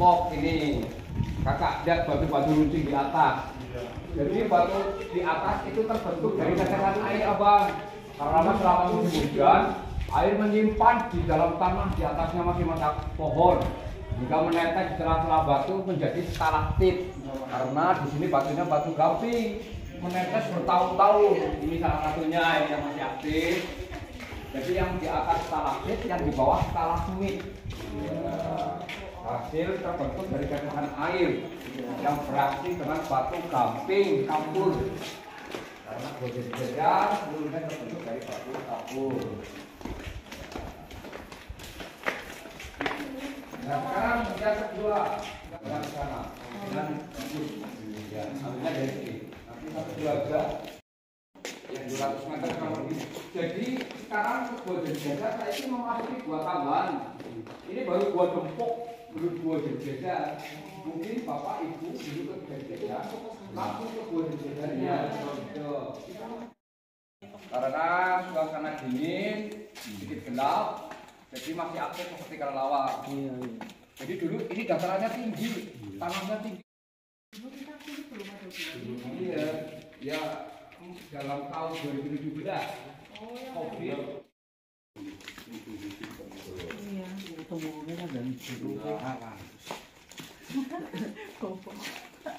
Gempok ini kakak lihat batu-batu runcing di atas. Jadi batu di atas itu terbentuk dari tetesan air abang. Karena selama musim hujan, air menyimpan di dalam tanah di atasnya masih mata pohon. Jika menetes di sela-sela batu menjadi stalaktit. Karena di sini batunya batu gamping, menetes bertahun-tahun. Ini salah satunya ini yang masih aktif. Jadi yang di atas stalaktit, yang di bawah stalagmit. Ya, hasil terbentuk dari tetesan air yang bereaksi dengan batu gamping kapur. Karena bodi jajar seluruhnya terbentuk dari batu kapur. Nah sekarang yang kedua dengan sana dengan ya ambilnya dari sini. Nanti satu dua aja yang 200 meter kurang lebih. Jadi sekarang gua jajar saya ini memasuki gua tambahan. Ini baru gua dempuk belum gua jajar. Mungkin bapak ibu dulu ke jajar langsung ke gua jajarnya. Gitu. Karena suasana dingin, sedikit gelap, jadi masih aktif seperti kelelawar. Iya, iya. Jadi dulu ini datarannya tinggi, tanahnya tinggi. Iya, ya dalam tahun 2017 COVID Iya, tumbuhnya kan dari dulu. Gopo. Nah,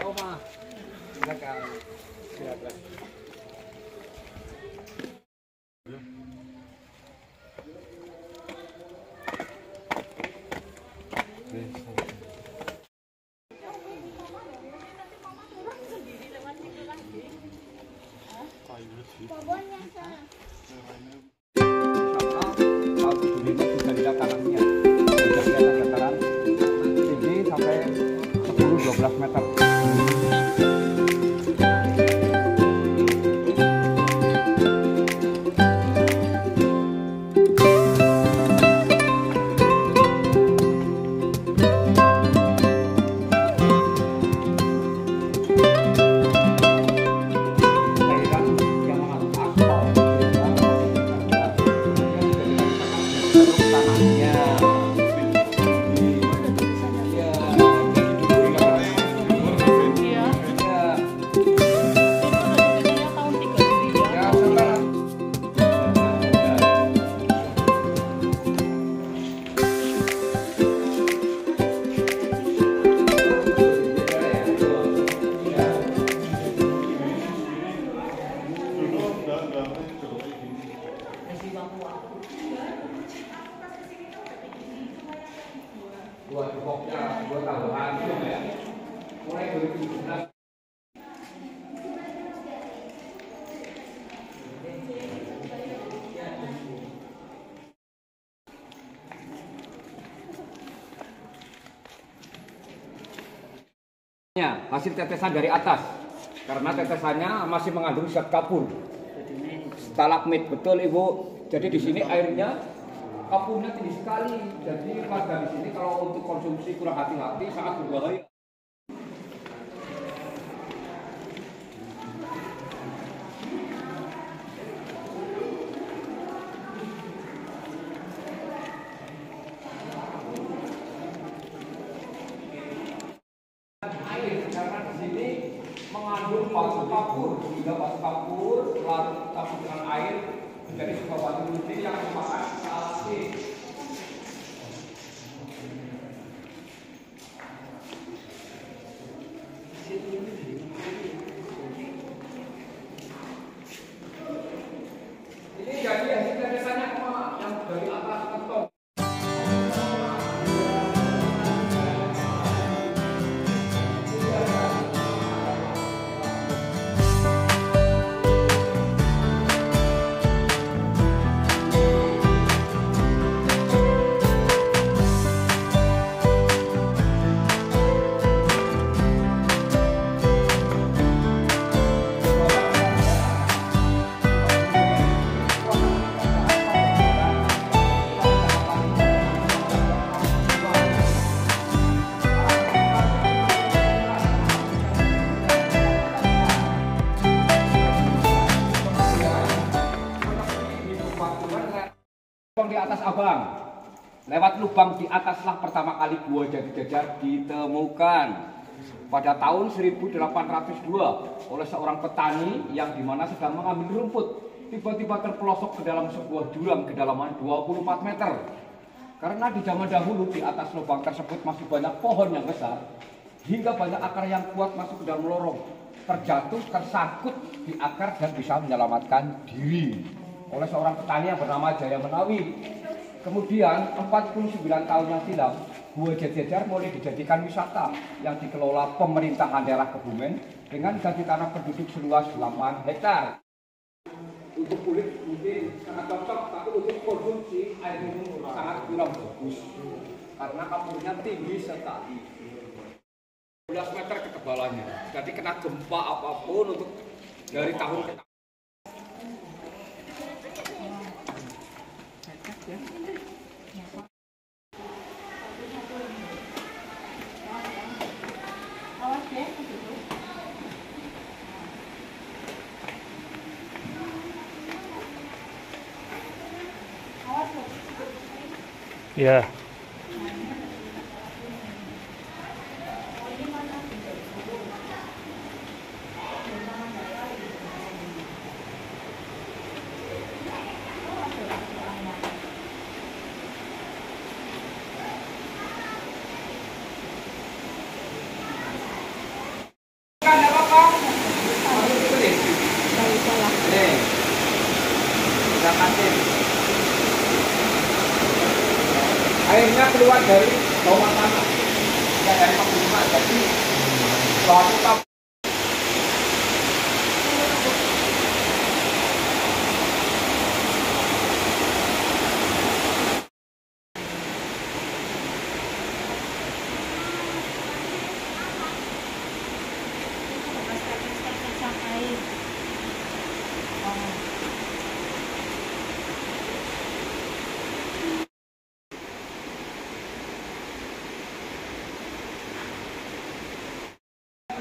PO mah. Sampai 10-12 meter Ya, hasil tetesan dari atas. Karena tetesannya masih mengandung zat kapur. Stalagmit betul ibu. Jadi di sini airnya kapurnya tinggi sekali. Jadi warga di sini kalau untuk konsumsi kurang hati-hati sangat berbahaya Lewat lubang di ataslah pertama kali gua jadi jajar ditemukan pada tahun 1802 oleh seorang petani yang di mana sedang mengambil rumput tiba-tiba terpelosok ke dalam sebuah jurang kedalaman 24 meter. Karena di zaman dahulu di atas lubang tersebut masih banyak pohon yang besar hingga banyak akar yang kuat masuk ke dalam lorong. Terjatuh, tersangkut di akar dan bisa menyelamatkan diri oleh seorang petani yang bernama Jaya Menawi. Kemudian 49 tahun yang silam, Gua Jajar mulai dijadikan wisata yang dikelola pemerintahan daerah Kebumen dengan ganti tanah penduduk seluas 8 hektar. Untuk kulit mungkin sangat cocok, tapi untuk konsumsi air minum sangat kurang bagus karena kapurnya tinggi sekali. 12 meter ketebalannya. Jadi kena gempa apa pun untuk dari tahun ke tahun. Ya. Kan ada apa? Masuk itu deh. Nih. Udah kasih. Airnya keluar dari bawah tanah. Tidak dari pegunungan. Jadi suatu kap-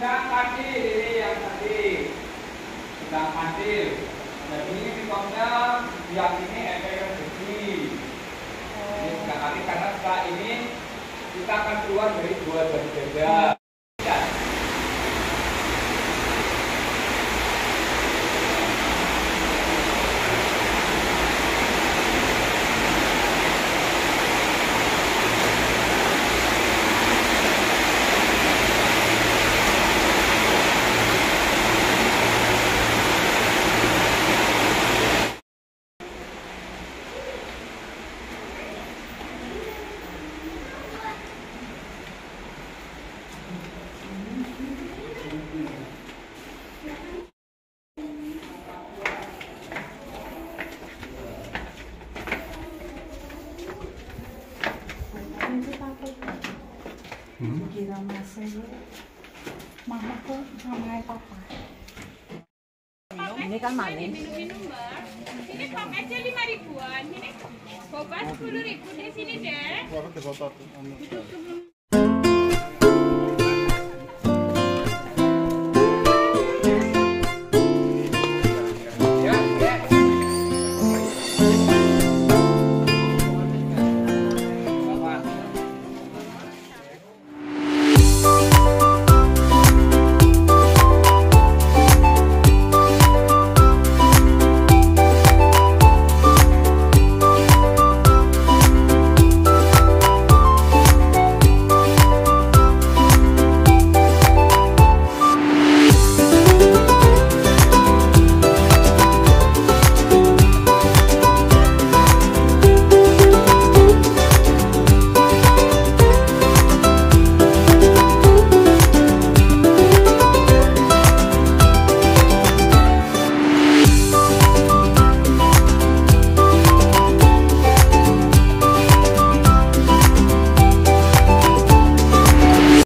sedang hadir ini yang tadi sedang hadir jadi pimpongnya diyakini efek rezeki ini hadir karena setelah ini kita akan keluar dari dua dari jaga Ini kan manis. minum-minum mbak. Ini pop aja lima ribuan. Ini boba sepuluh ribu. Di sini deh